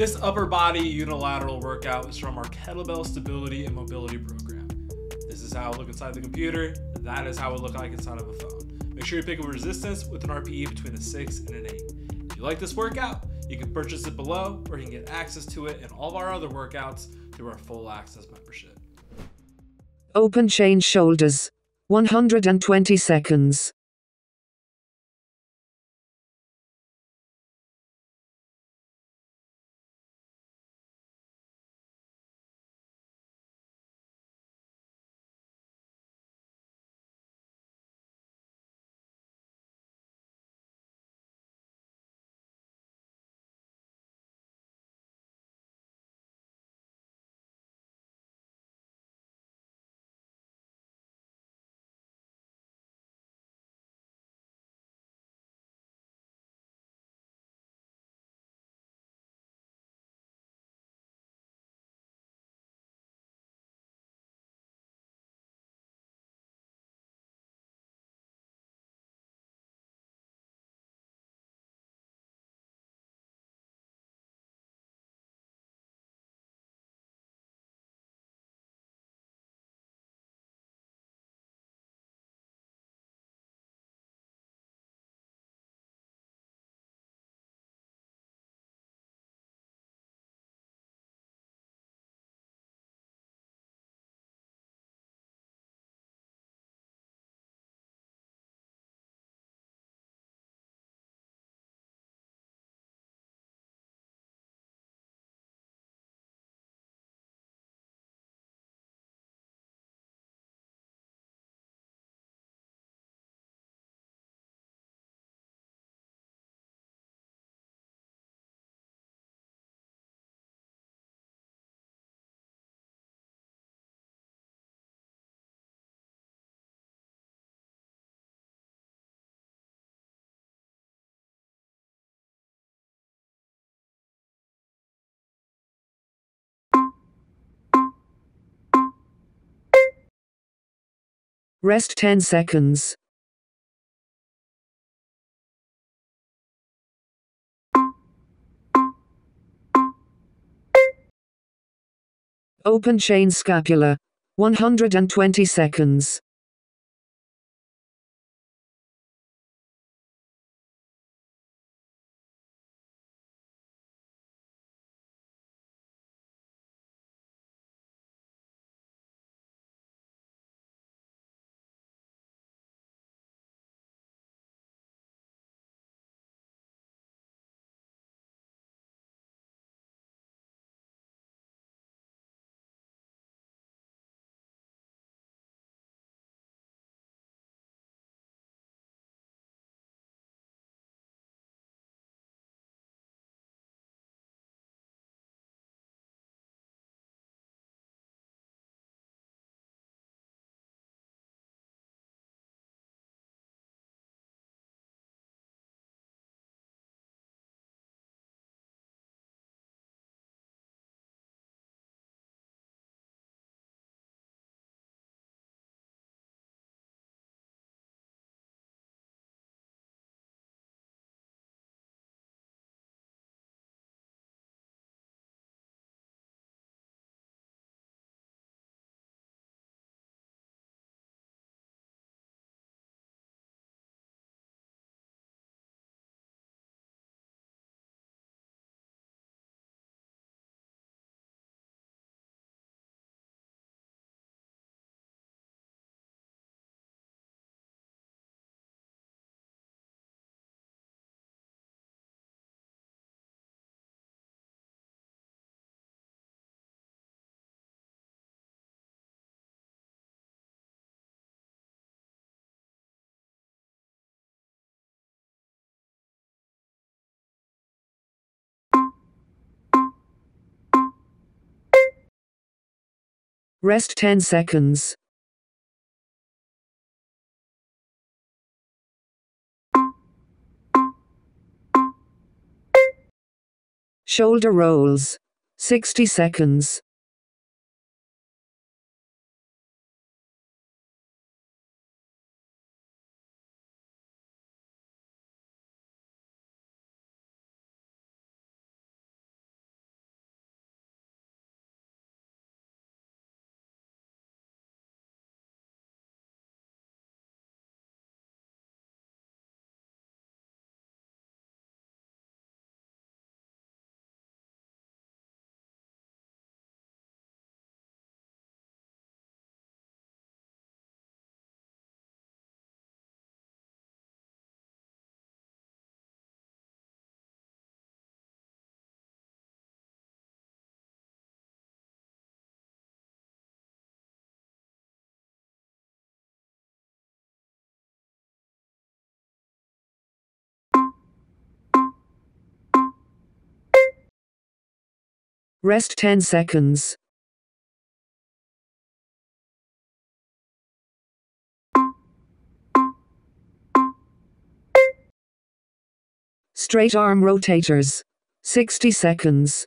This upper body unilateral workout is from our kettlebell stability and mobility program. This is how it look inside the computer. That is how it look like inside of a phone. Make sure you pick a resistance with an RPE between a 6 and an 8. If you like this workout, you can purchase it below or you can get access to it and all of our other workouts through our full access membership. Open chain shoulders. 120 seconds. Rest 10 seconds. Open chain scapula. 120 seconds. Rest 10 seconds. Shoulder rolls. 60 seconds. Rest 10 seconds. Straight arm rotators. 60 seconds.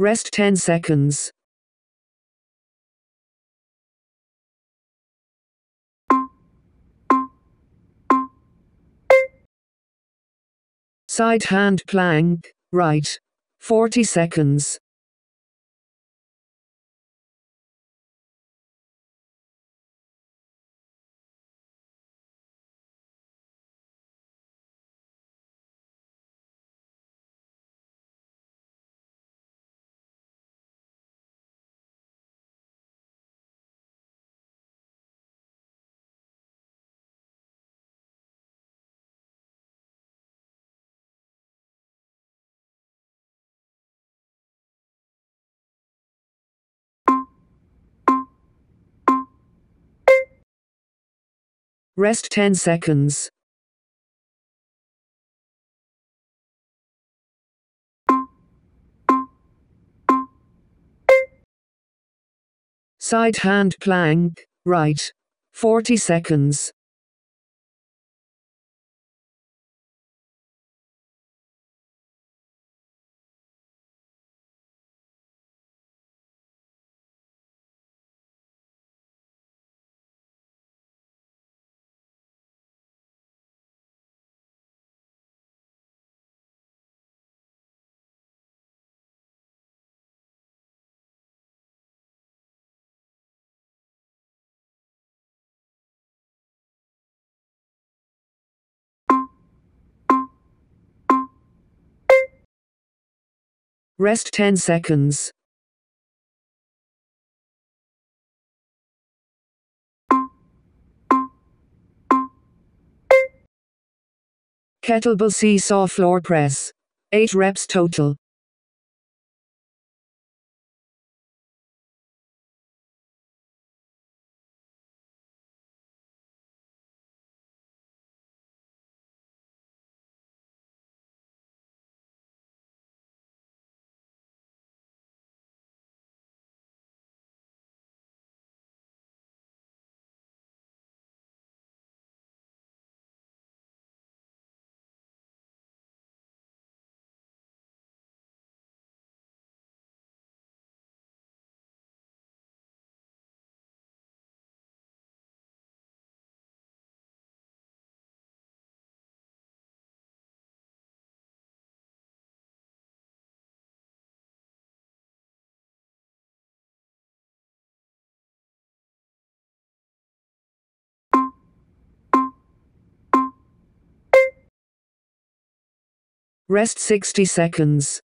Rest 10 seconds. Side hand plank, right. 40 seconds. Rest 10 seconds. Side hand plank, right. 40 seconds. Rest 10 seconds. Kettlebell seesaw floor press. 8 reps total. Rest 60 seconds.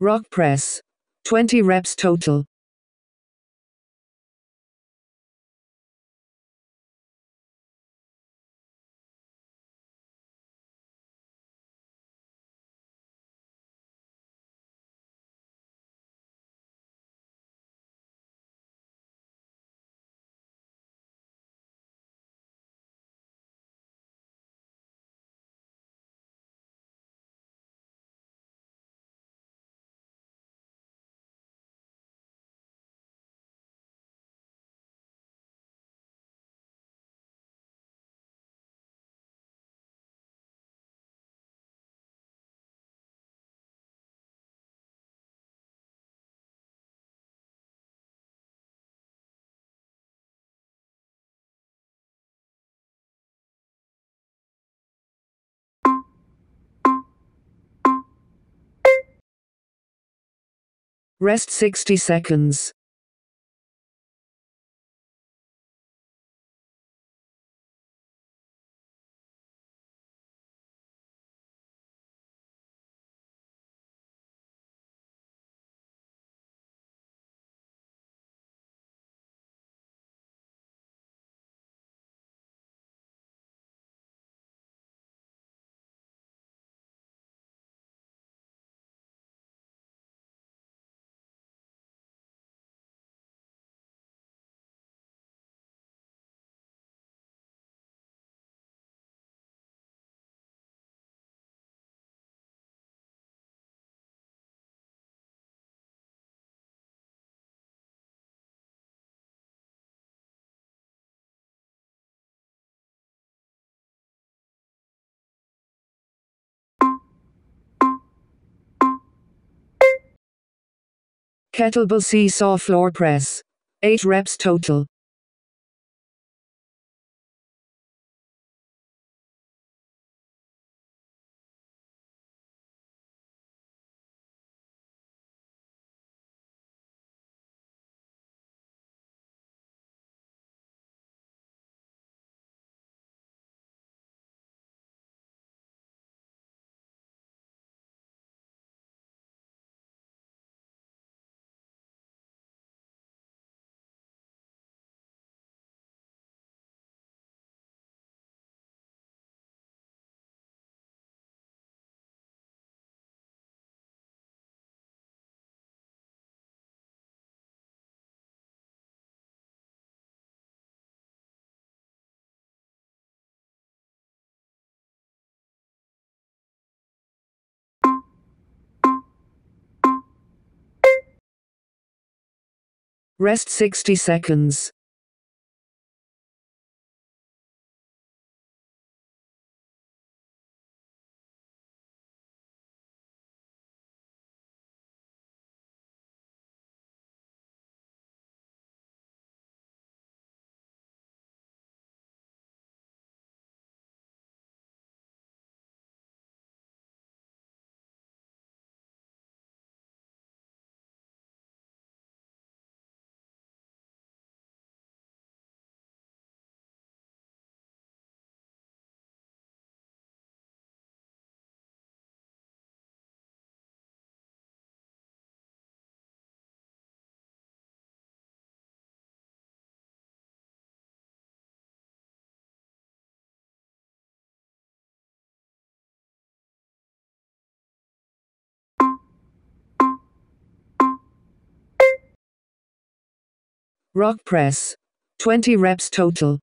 Rock press. 20 reps total. Rest 60 seconds. Kettlebell seesaw floor press. 8 reps total. Rest 60 seconds. Rock press. 20 reps total.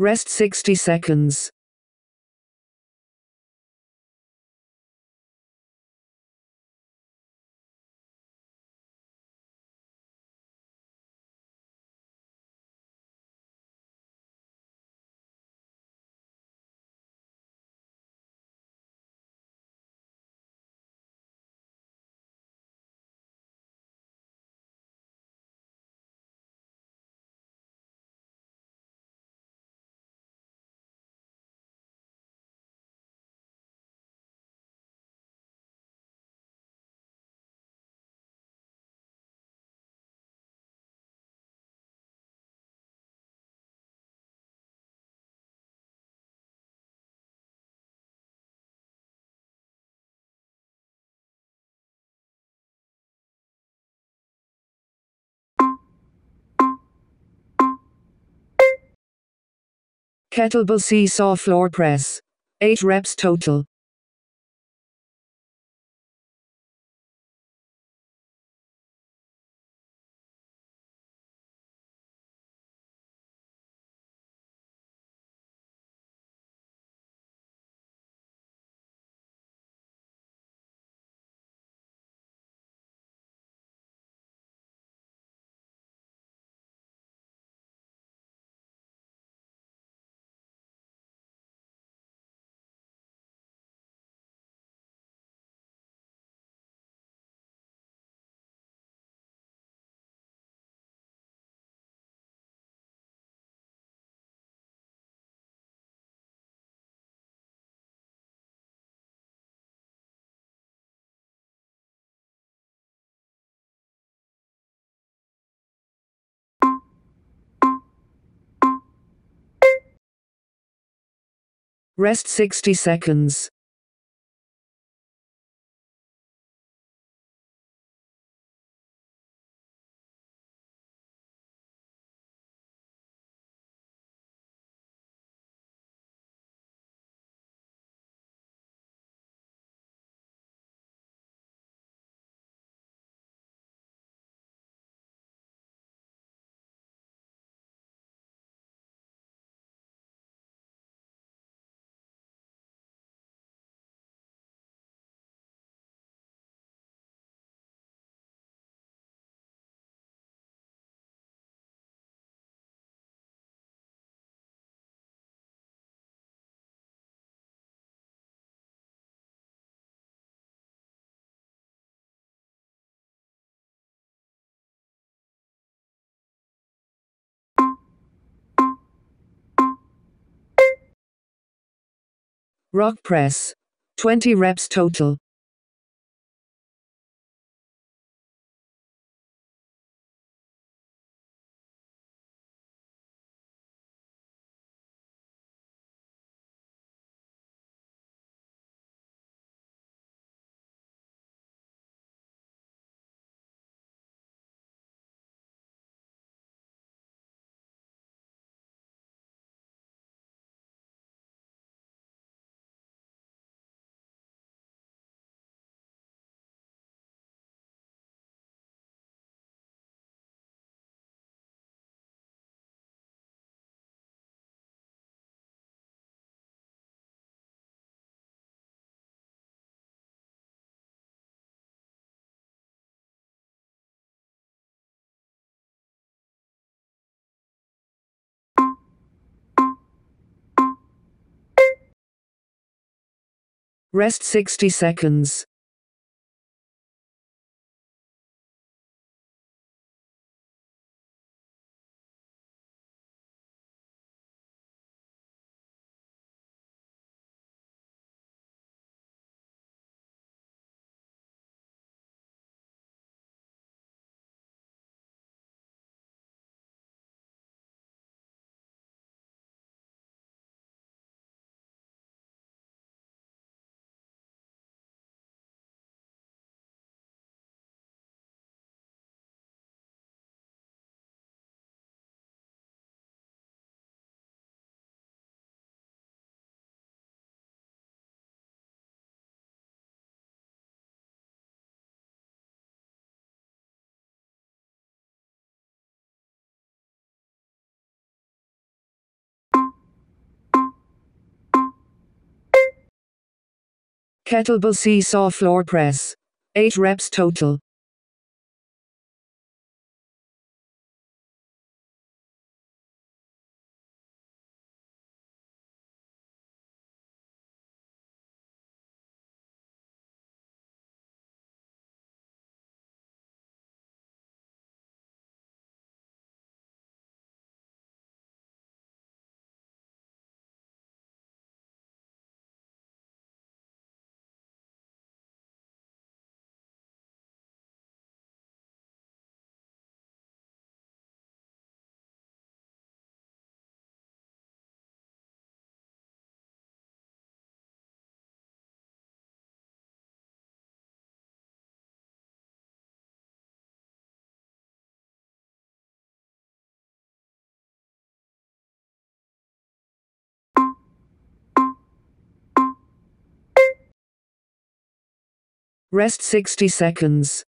Rest 60 seconds. Kettlebell seesaw floor press. 8 reps total. Rest 60 seconds. Rock press. 20 reps total. Rest 60 seconds. Kettlebell seesaw floor press. 8 reps total. Rest 60 seconds.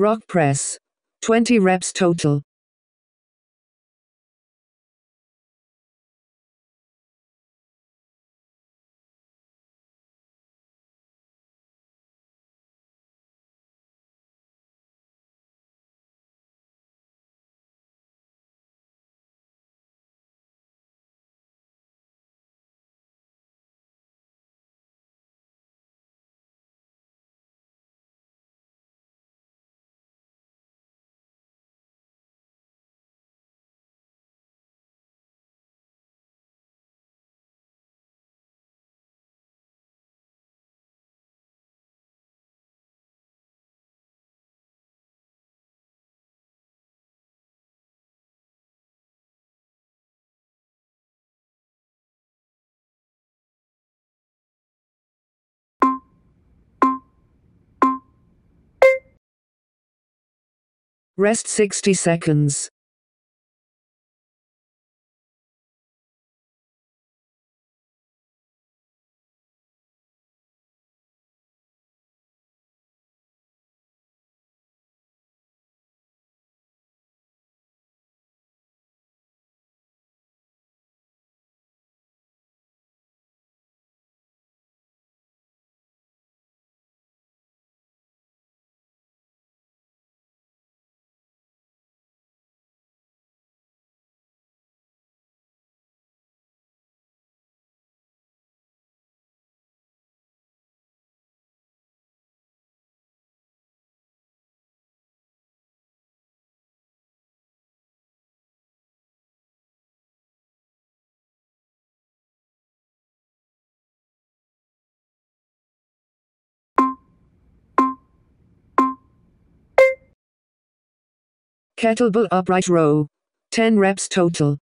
Rock press. 20 reps total. Rest 60 seconds. Kettlebell upright row. 10 reps total.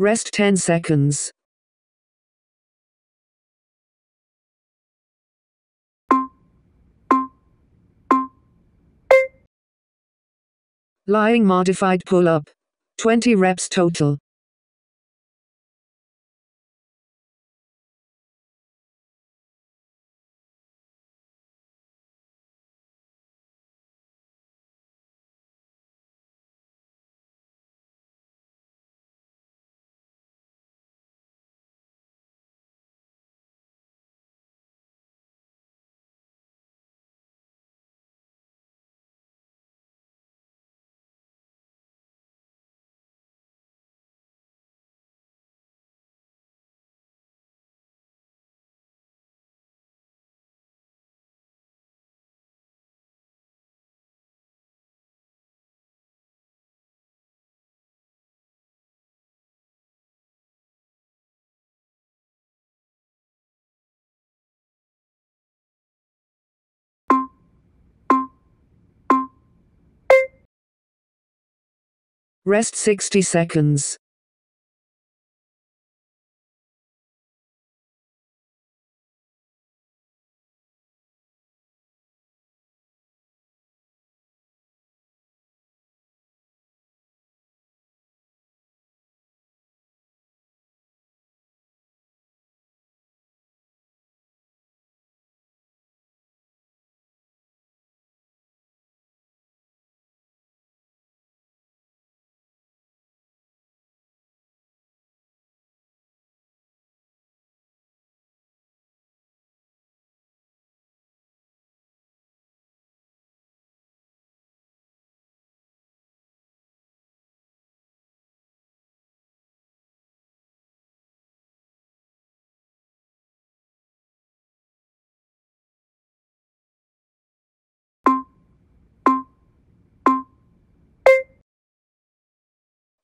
Rest 10 seconds. Lying modified pull up. 20 reps total. Rest 60 seconds.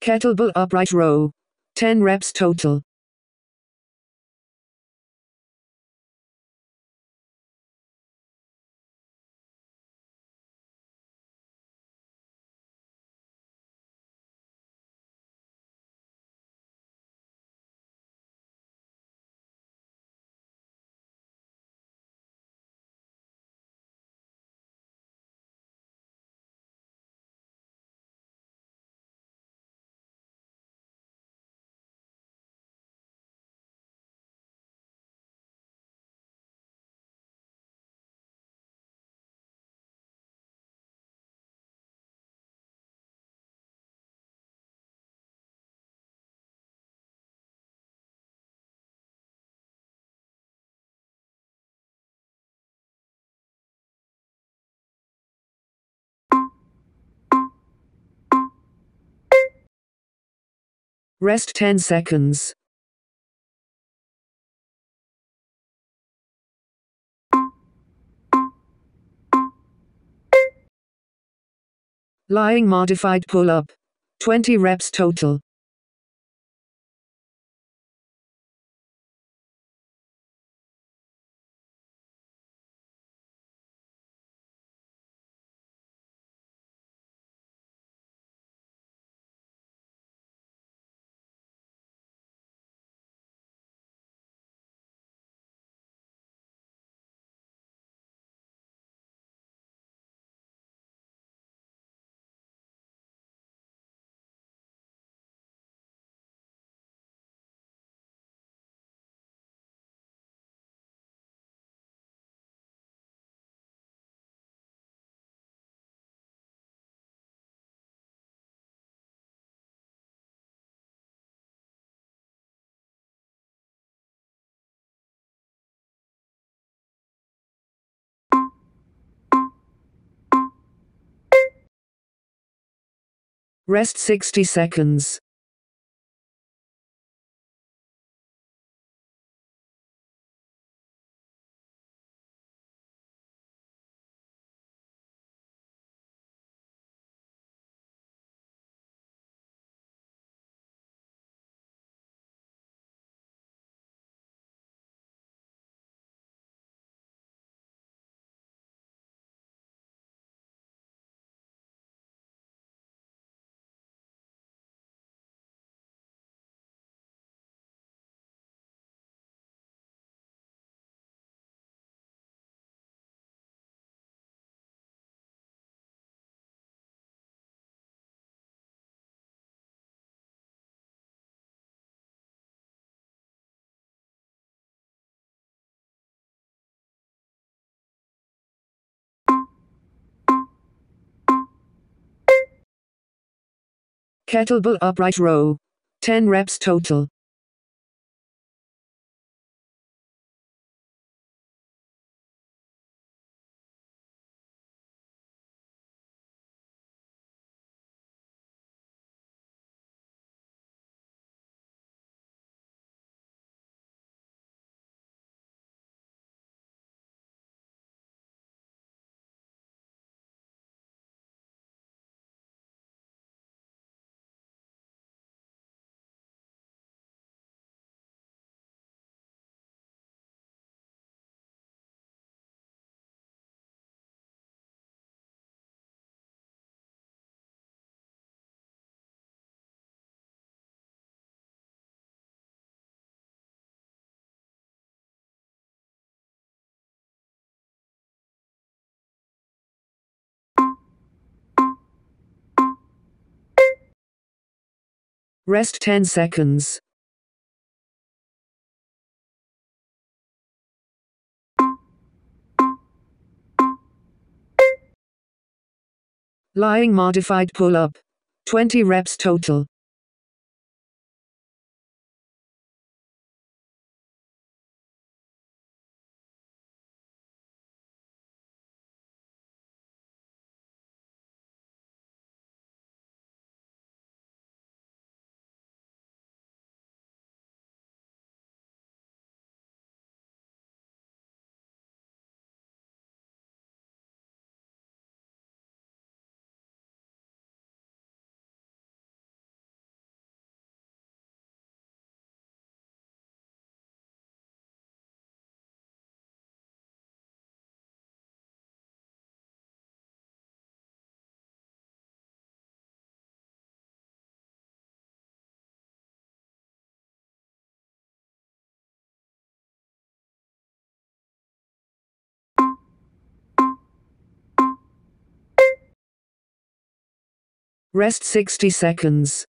Kettlebell upright row. 10 reps total. Rest 10 seconds. Lying modified pull up. 20 reps total. Rest 60 seconds. Kettlebell upright row. 10 reps total. Rest 10 seconds. Lying modified pull up. 20 reps total. Rest 60 seconds.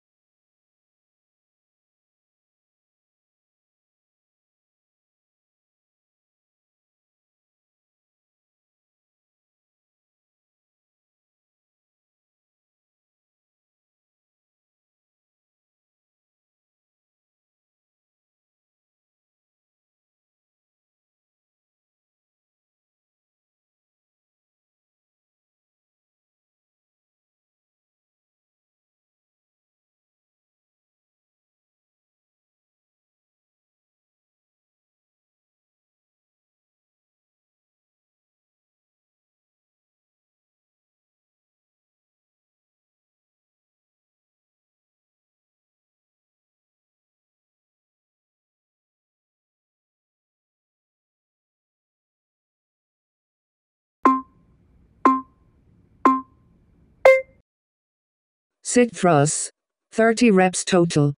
Sit thrusts. 30 reps total.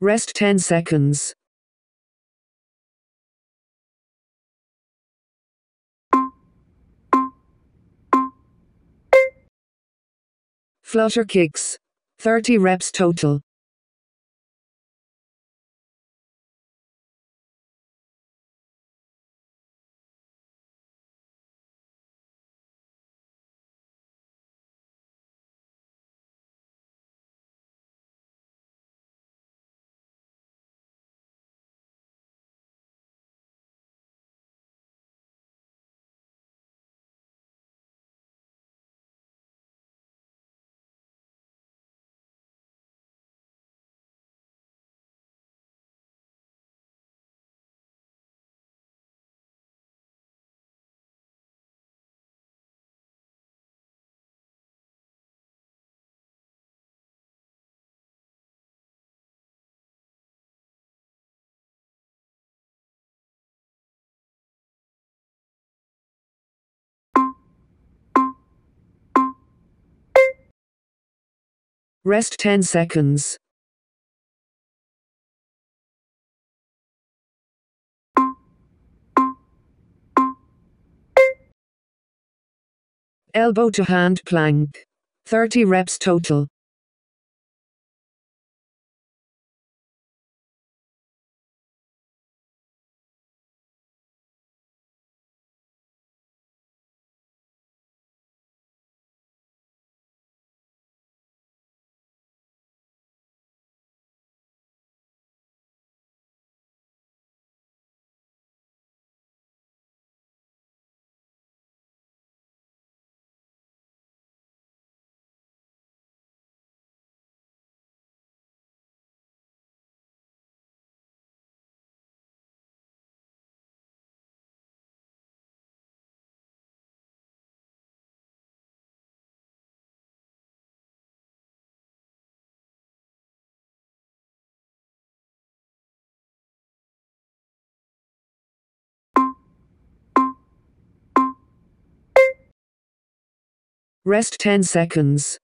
Rest 10 seconds. Flutter kicks. 30 reps total. Rest 10 seconds. Elbow to hand plank. 30 reps total. Rest 10 seconds.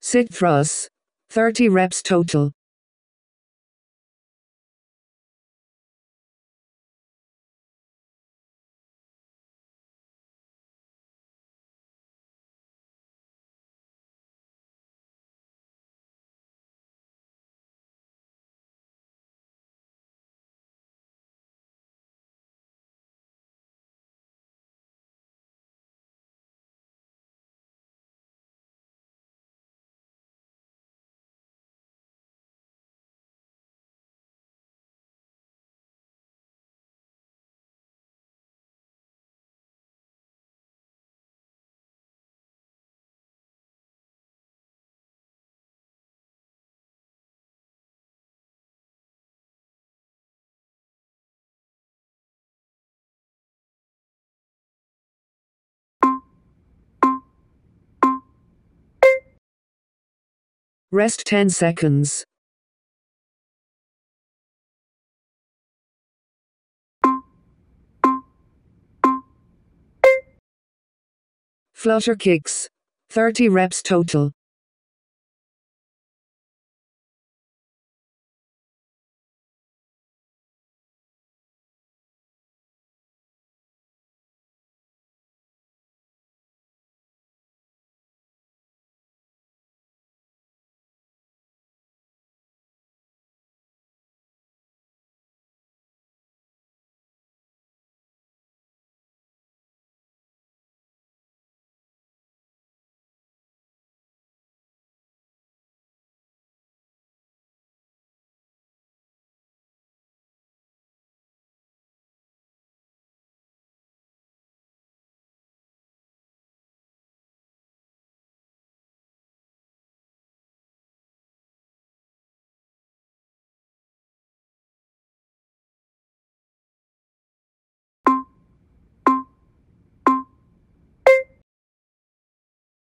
Sit thrust. 30 reps total. Rest 10 seconds. Flutter kicks. 30 reps total.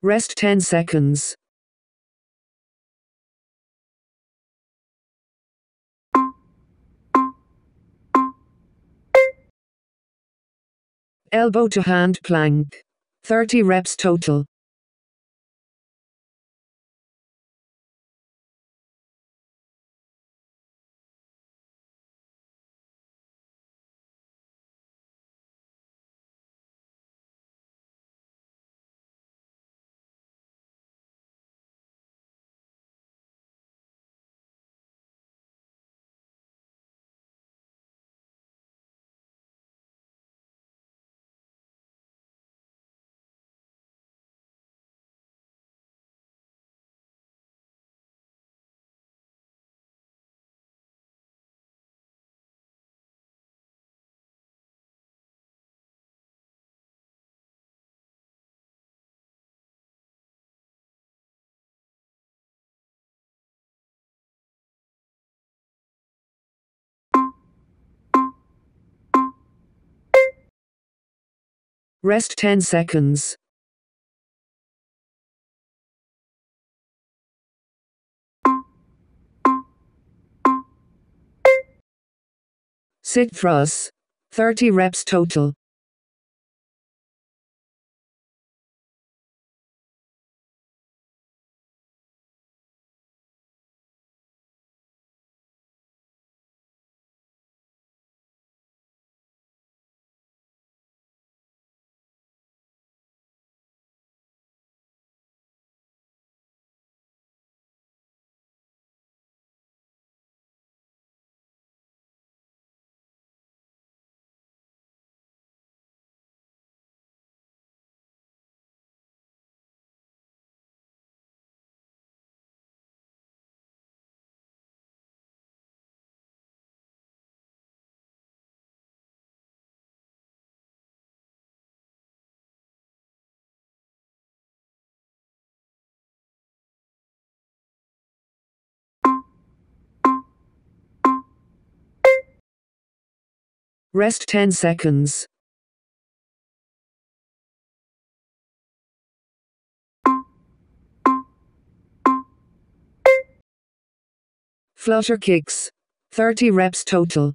Rest 10 seconds. Elbow to hand plank. 30 reps total. Rest 10 seconds. Sit thrust. 30 reps total. Rest 10 seconds. Flutter kicks. 30 reps total.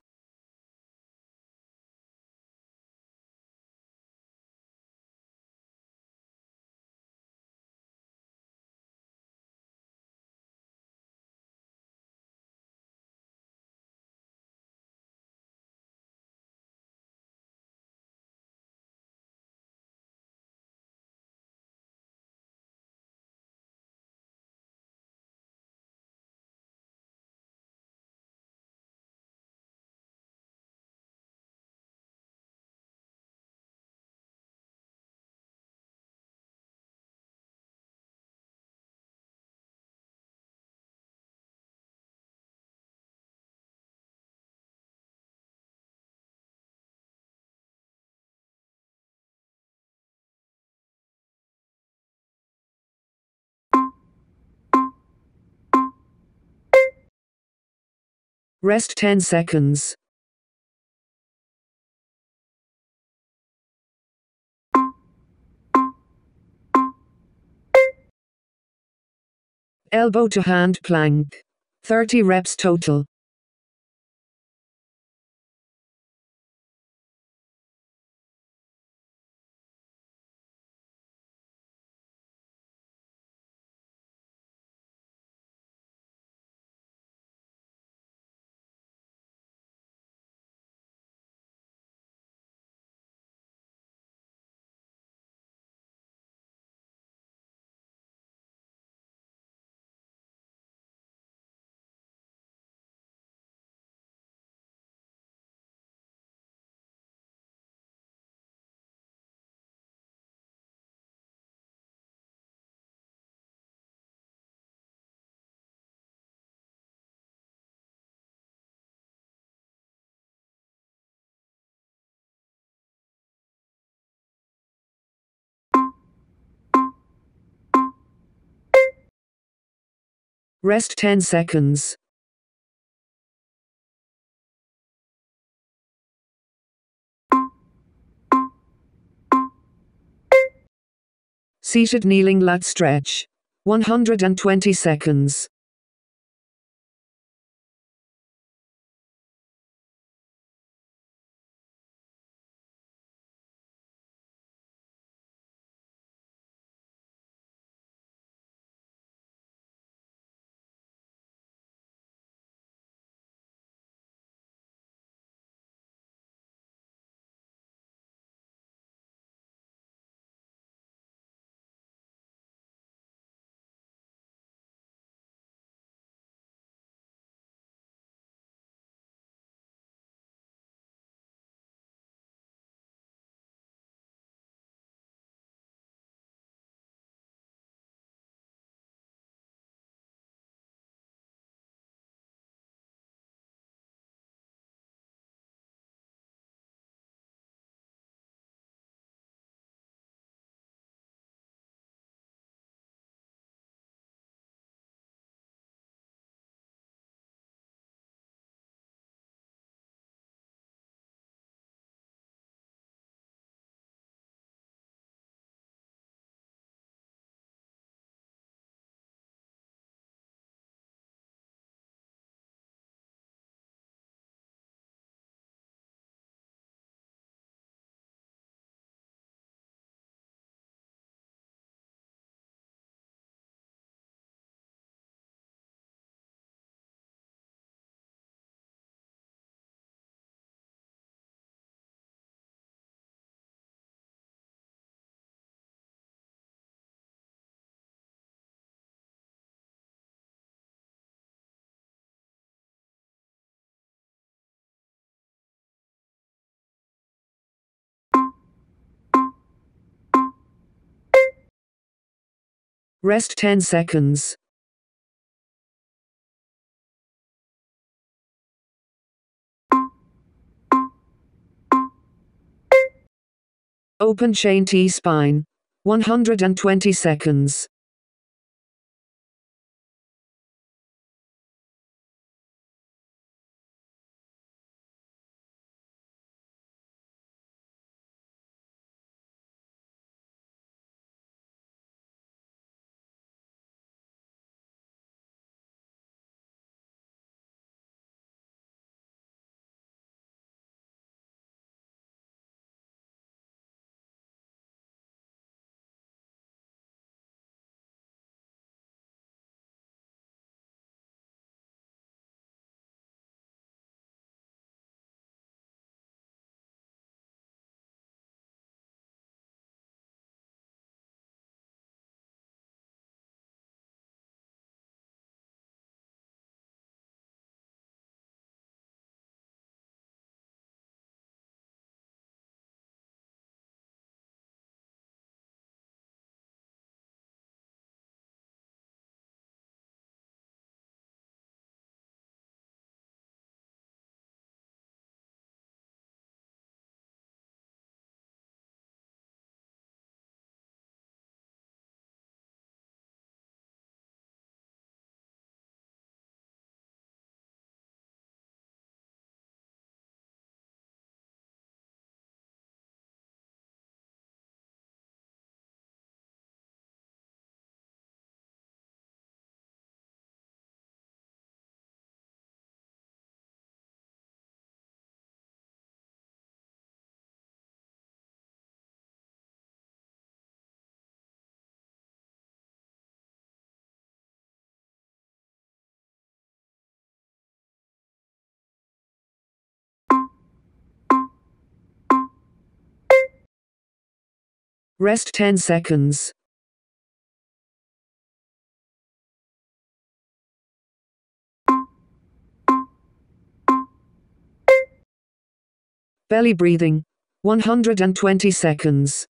Rest 10 seconds. Elbow to hand plank. 30 reps total. Rest 10 seconds. Seated kneeling lat stretch. 120 seconds. Rest 10 seconds. Open chain T spine. 120 seconds. Rest 10 seconds. Belly breathing. 120 seconds.